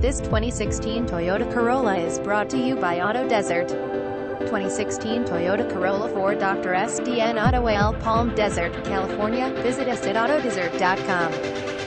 This 2016 Toyota Corolla is brought to you by Auto Desert. 2016 Toyota Corolla for Dr. SDN Auto Palm Desert, California. Visit us at autodesert.com.